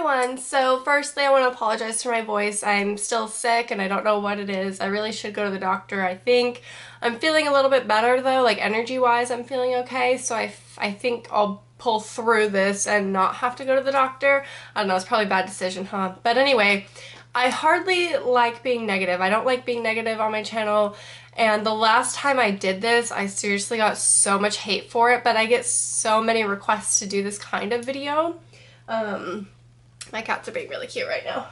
everyone! So firstly I want to apologize for my voice. I'm still sick and I don't know what it is. I really should go to the doctor I think. I'm feeling a little bit better though, like energy wise I'm feeling okay so I, I think I'll pull through this and not have to go to the doctor. I don't know, it's probably a bad decision, huh? But anyway, I hardly like being negative. I don't like being negative on my channel and the last time I did this, I seriously got so much hate for it, but I get so many requests to do this kind of video. Um, my cats are being really cute right now.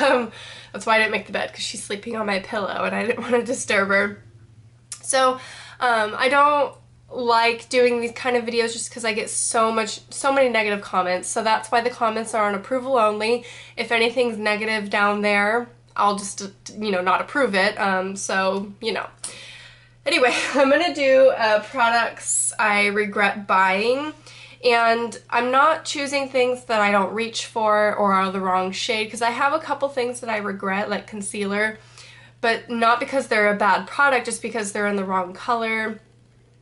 Um, that's why I didn't make the bed because she's sleeping on my pillow and I didn't want to disturb her. So um, I don't like doing these kind of videos just because I get so much, so many negative comments. So that's why the comments are on approval only. If anything's negative down there, I'll just, you know, not approve it. Um, so, you know. Anyway, I'm going to do uh, products I regret buying. And I'm not choosing things that I don't reach for or are the wrong shade because I have a couple things that I regret, like concealer, but not because they're a bad product, just because they're in the wrong color.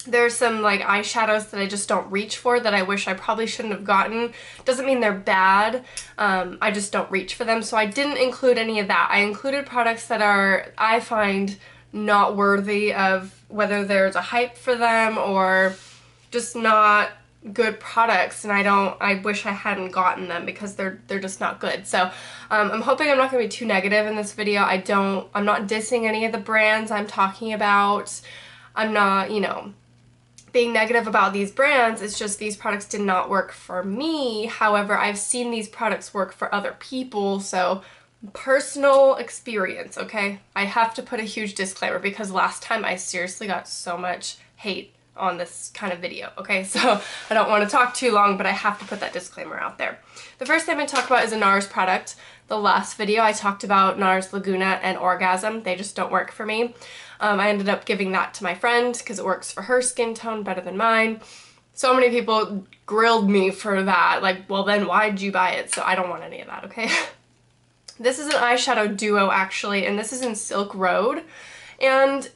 There's some like eyeshadows that I just don't reach for that I wish I probably shouldn't have gotten. Doesn't mean they're bad, um, I just don't reach for them. So I didn't include any of that. I included products that are, I find, not worthy of whether there's a hype for them or just not good products and I don't I wish I hadn't gotten them because they're they're just not good. So um, I'm hoping I'm not gonna be too negative in this video. I don't I'm not dissing any of the brands I'm talking about. I'm not you know being negative about these brands. It's just these products did not work for me. However I've seen these products work for other people. So personal experience okay? I have to put a huge disclaimer because last time I seriously got so much hate on this kind of video, okay? So I don't want to talk too long, but I have to put that disclaimer out there. The first thing to talk about is a NARS product. The last video I talked about NARS Laguna and Orgasm. They just don't work for me. Um, I ended up giving that to my friend because it works for her skin tone better than mine. So many people grilled me for that. Like, well then why'd you buy it? So I don't want any of that, okay? this is an eyeshadow duo actually, and this is in Silk Road. And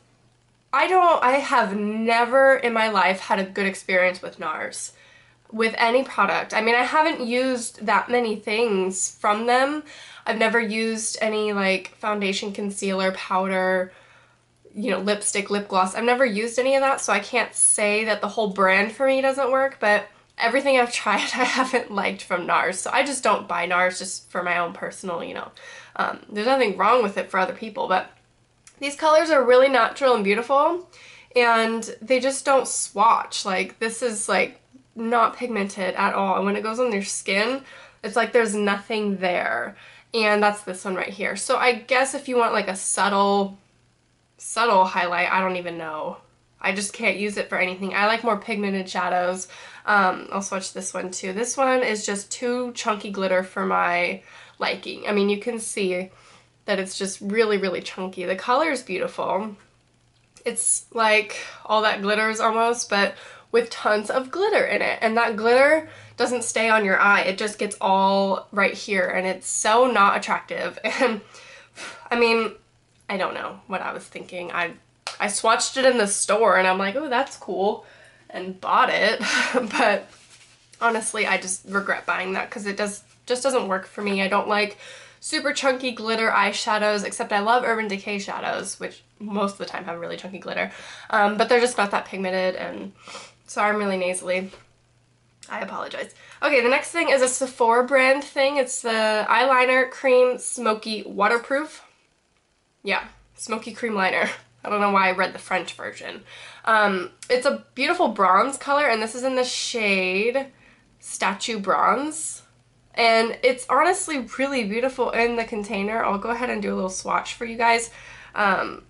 I don't, I have never in my life had a good experience with NARS with any product. I mean, I haven't used that many things from them. I've never used any like foundation, concealer, powder, you know, lipstick, lip gloss. I've never used any of that, so I can't say that the whole brand for me doesn't work, but everything I've tried I haven't liked from NARS, so I just don't buy NARS just for my own personal, you know. Um, there's nothing wrong with it for other people, but these colors are really natural and beautiful and they just don't swatch. Like this is like not pigmented at all. And when it goes on your skin, it's like there's nothing there. And that's this one right here. So I guess if you want like a subtle, subtle highlight, I don't even know. I just can't use it for anything. I like more pigmented shadows. Um, I'll swatch this one too. This one is just too chunky glitter for my liking. I mean, you can see that it's just really, really chunky. The color is beautiful. It's like all that glitters almost, but with tons of glitter in it. And that glitter doesn't stay on your eye. It just gets all right here and it's so not attractive. And I mean, I don't know what I was thinking. I I swatched it in the store and I'm like, oh, that's cool and bought it. but honestly, I just regret buying that because it does just doesn't work for me. I don't like super chunky glitter eyeshadows, except I love Urban Decay shadows, which most of the time have really chunky glitter. Um, but they're just not that pigmented, and sorry I'm really nasally. I apologize. Okay, the next thing is a Sephora brand thing. It's the eyeliner cream smoky waterproof. Yeah, smoky cream liner. I don't know why I read the French version. Um, it's a beautiful bronze color, and this is in the shade Statue Bronze. And it's honestly really beautiful in the container. I'll go ahead and do a little swatch for you guys. Um,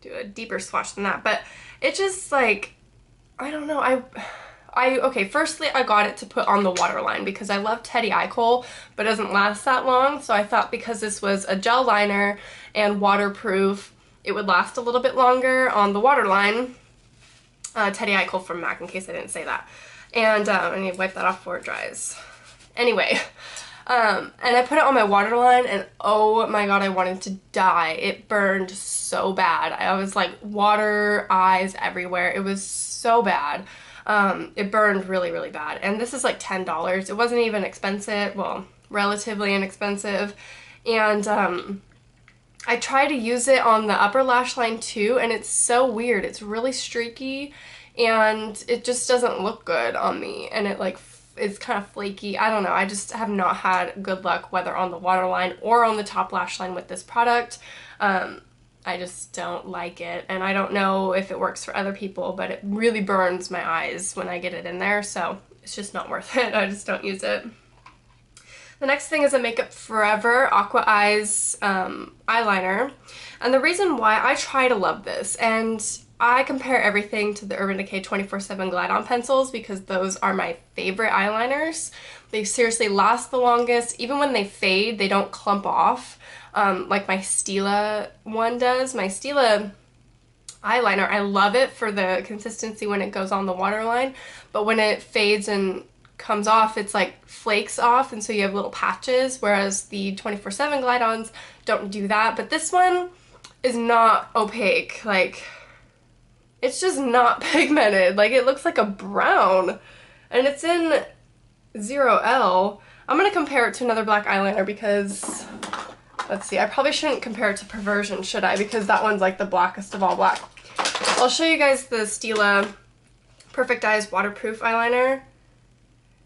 do a deeper swatch than that. But it just like, I don't know. I... I, okay, firstly, I got it to put on the waterline because I love Teddy Kohl, but it doesn't last that long. So I thought because this was a gel liner and waterproof, it would last a little bit longer on the waterline. Uh, Teddy Kohl from MAC, in case I didn't say that. And um, I need to wipe that off before it dries. Anyway, um, and I put it on my waterline and oh my god, I wanted to die. It burned so bad. I was like water, eyes everywhere. It was so bad. um, it burned really, really bad. And this is like $10. It wasn't even expensive, well, relatively inexpensive. And um, I try to use it on the upper lash line too, and it's so weird. It's really streaky and it just doesn't look good on me. And it like is kind of flaky. I don't know. I just have not had good luck whether on the waterline or on the top lash line with this product. Um, I just don't like it. And I don't know if it works for other people, but it really burns my eyes when I get it in there. So it's just not worth it. I just don't use it. The next thing is a Make Up For Ever Aqua Eyes um, eyeliner. And the reason why I try to love this, and I compare everything to the Urban Decay 24-7 Glide On pencils because those are my favorite eyeliners. They seriously last the longest. Even when they fade, they don't clump off um, like my Stila one does. My Stila eyeliner, I love it for the consistency when it goes on the waterline, but when it fades and comes off, it's like flakes off, and so you have little patches, whereas the 24-7 Glide-Ons don't do that. But this one is not opaque. Like, it's just not pigmented. Like, it looks like a brown, and it's in 0L. I'm going to compare it to another black eyeliner because, let's see, I probably shouldn't compare it to Perversion, should I? Because that one's like the blackest of all black. I'll show you guys the Stila Perfect Eyes Waterproof Eyeliner.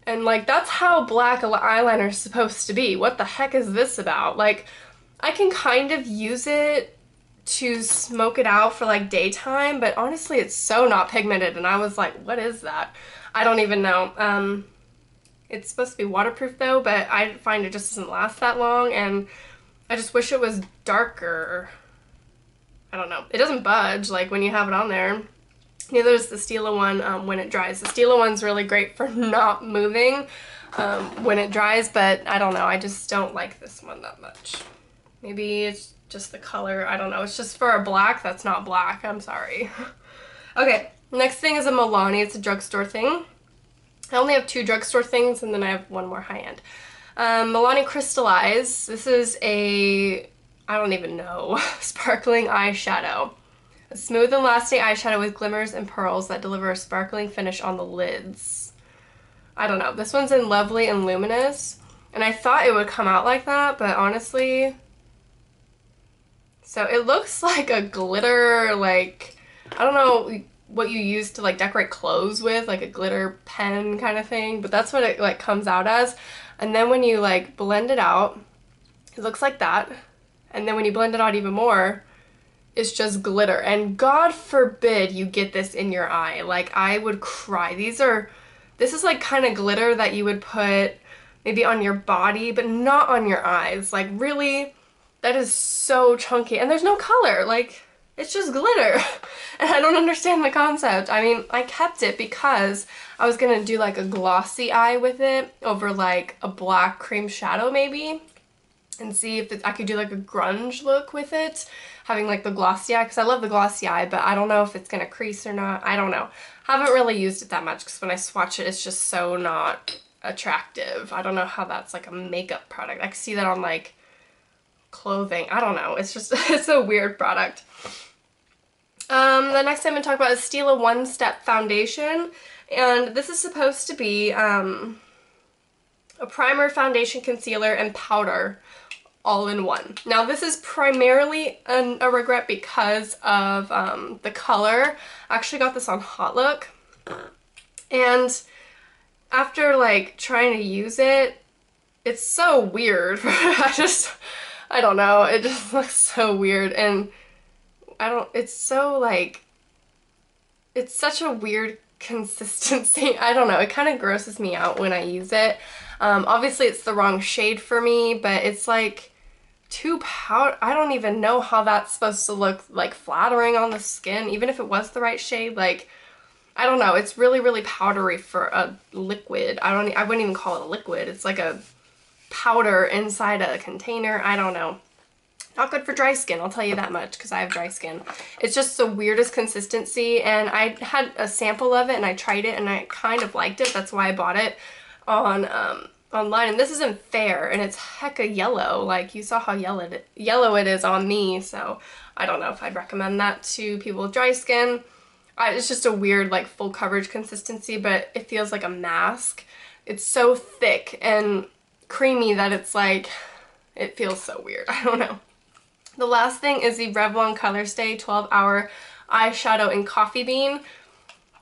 And like, that's how black eyeliner is supposed to be. What the heck is this about? Like, I can kind of use it to smoke it out for like daytime, but honestly, it's so not pigmented. And I was like, what is that? I don't even know. Um, it's supposed to be waterproof though, but I find it just doesn't last that long. And I just wish it was darker. I don't know. It doesn't budge like when you have it on there. Neither is the Stila one um, when it dries. The Stila one's really great for not moving um, when it dries, but I don't know. I just don't like this one that much. Maybe it's just the color. I don't know. It's just for a black that's not black. I'm sorry. okay, next thing is a Milani. It's a drugstore thing. I only have two drugstore things, and then I have one more high-end. Um, Milani Crystallize. This is a, I don't even know, sparkling eyeshadow. A smooth and lasting eyeshadow with glimmers and pearls that deliver a sparkling finish on the lids. I don't know. This one's in Lovely and Luminous. And I thought it would come out like that, but honestly... So it looks like a glitter, like... I don't know what you use to like decorate clothes with, like a glitter pen kind of thing. But that's what it like comes out as. And then when you like blend it out, it looks like that. And then when you blend it out even more, it's just glitter. And God forbid you get this in your eye. Like, I would cry. These are, this is like kind of glitter that you would put maybe on your body, but not on your eyes. Like, really, that is so chunky. And there's no color. Like, it's just glitter. and I don't understand the concept. I mean, I kept it because I was gonna do like a glossy eye with it over like a black cream shadow maybe and see if it, I could do like a grunge look with it, having like the glossy eye, because I love the glossy eye, but I don't know if it's going to crease or not. I don't know. Haven't really used it that much because when I swatch it, it's just so not attractive. I don't know how that's like a makeup product. I see that on like clothing. I don't know. It's just, it's a weird product. Um, the next thing I'm going to talk about is Stila One Step Foundation. And this is supposed to be um, a primer, foundation, concealer, and powder all in one. Now this is primarily an, a regret because of um, the color. I actually got this on HauteLook. and after like trying to use it, it's so weird. I just, I don't know, it just looks so weird and I don't, it's so like, it's such a weird consistency. I don't know, it kind of grosses me out when I use it. Um, obviously it's the wrong shade for me, but it's like, too powder. I don't even know how that's supposed to look like flattering on the skin, even if it was the right shade. Like, I don't know. It's really, really powdery for a liquid. I don't, I wouldn't even call it a liquid. It's like a powder inside a container. I don't know. Not good for dry skin, I'll tell you that much, because I have dry skin. It's just the weirdest consistency, and I had a sample of it, and I tried it, and I kind of liked it. That's why I bought it on um, online and this isn't fair and it's hecka yellow like you saw how yellow it, yellow it is on me so I don't know if I'd recommend that to people with dry skin I, it's just a weird like full coverage consistency, but it feels like a mask. It's so thick and creamy that it's like, it feels so weird. I don't know. The last thing is the Revlon Colorstay 12 Hour Eyeshadow in Coffee Bean.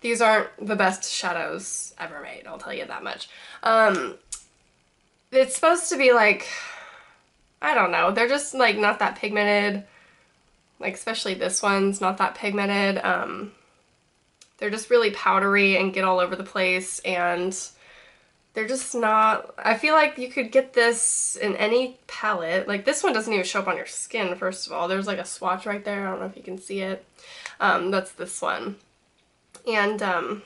These aren't the best shadows ever made, I'll tell you that much. Um, it's supposed to be like, I don't know, they're just like not that pigmented. Like especially this one's not that pigmented. Um, they're just really powdery and get all over the place and they're just not, I feel like you could get this in any palette. Like this one doesn't even show up on your skin, first of all. There's like a swatch right there. I don't know if you can see it. Um, that's this one. And, um,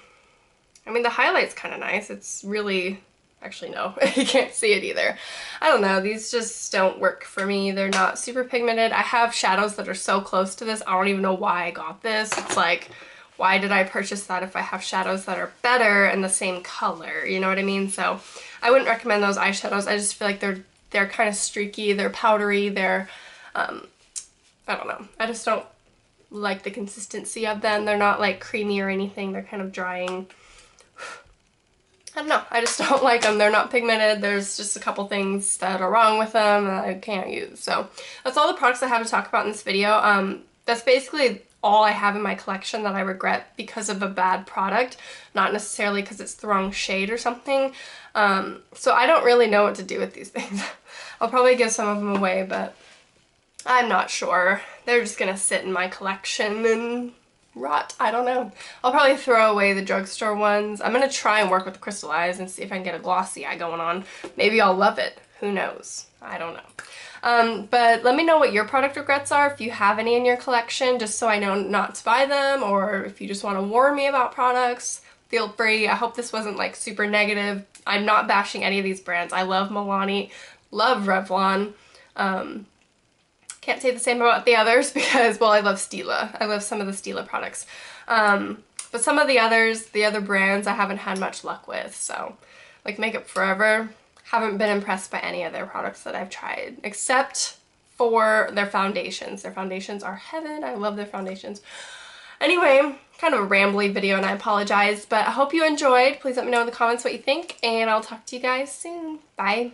I mean, the highlight's kind of nice. It's really, actually no, you can't see it either. I don't know, these just don't work for me. They're not super pigmented. I have shadows that are so close to this, I don't even know why I got this. It's like, why did I purchase that if I have shadows that are better and the same color? You know what I mean? So I wouldn't recommend those eyeshadows. I just feel like they're they're kind of streaky, they're powdery, they're, um, I don't know. I just don't like the consistency of them. They're not like creamy or anything. They're kind of drying. I don't know. I just don't like them. They're not pigmented. There's just a couple things that are wrong with them that I can't use. So that's all the products I have to talk about in this video. Um, that's basically all I have in my collection that I regret because of a bad product, not necessarily because it's the wrong shade or something. Um, so I don't really know what to do with these things. I'll probably give some of them away, but I'm not sure. They're just gonna sit in my collection and rot. I don't know. I'll probably throw away the drugstore ones. I'm gonna try and work with Crystal Eyes and see if I can get a glossy eye going on. Maybe I'll love it. Who knows? I don't know. Um, but let me know what your product regrets are if you have any in your collection just so I know not to buy them or if you just want to warn me about products feel free. I hope this wasn't like super negative. I'm not bashing any of these brands. I love Milani, love Revlon. Um, can't say the same about the others because, well, I love Stila. I love some of the Stila products. Um, but some of the others, the other brands, I haven't had much luck with. So, like Make Up For Ever, haven't been impressed by any of their products that I've tried, except for their foundations. Their foundations are heaven. I love their foundations. Anyway, kind of a rambly video and I apologize, but I hope you enjoyed. Please let me know in the comments what you think, and I'll talk to you guys soon. Bye.